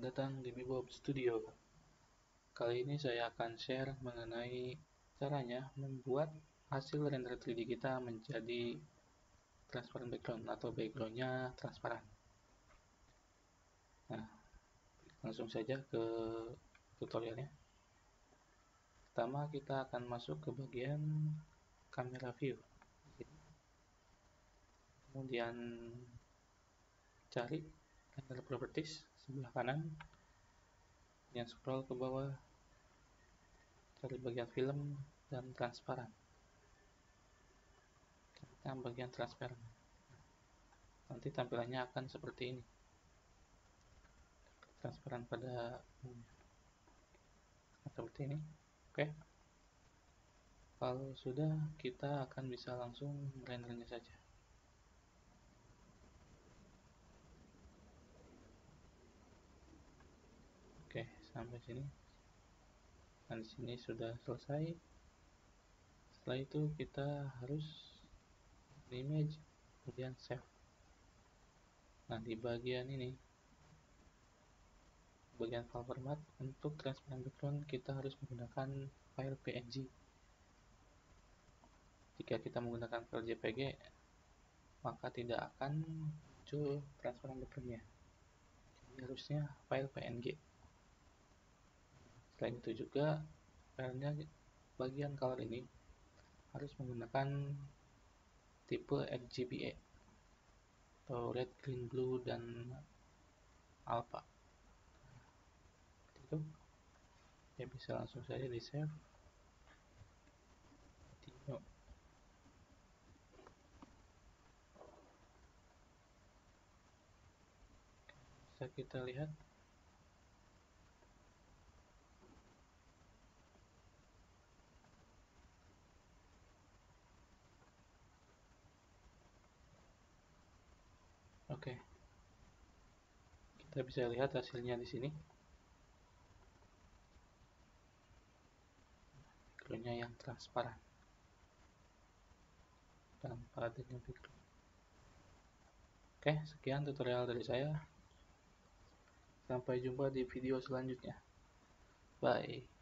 datang di Mibob Studio. Kali ini saya akan share mengenai caranya membuat hasil render 3D kita menjadi transparent background atau backgroundnya transparan. Nah, langsung saja ke tutorialnya. Pertama kita akan masuk ke bagian kamera view. Kemudian cari render properties sebelah kanan. Yang scroll ke bawah. Cari bagian film dan transparan. Kita bagian transparan. Nanti tampilannya akan seperti ini. Transparan pada umumnya. Seperti ini. Oke. Kalau sudah kita akan bisa langsung rendernya saja Oke, sampai sini. Nah, di sini sudah selesai. Setelah itu kita harus image kemudian save. Nah, di bagian ini bagian file format untuk transparent background kita harus menggunakan file PNG. Jika kita menggunakan file JPG, maka tidak akan muncul transparent backgroundnya. Harusnya file PNG. Selain itu juga filenya bagian color ini harus menggunakan tipe RGBA atau red, green, blue, dan alpha. Itu ya bisa langsung saja di save. Kita lihat Oke. Kita bisa lihat hasilnya di sini. Backgroundnya yang transparan. Tanpa adanya background. Oke, sekian tutorial dari saya. Sampai jumpa di video selanjutnya. Bye.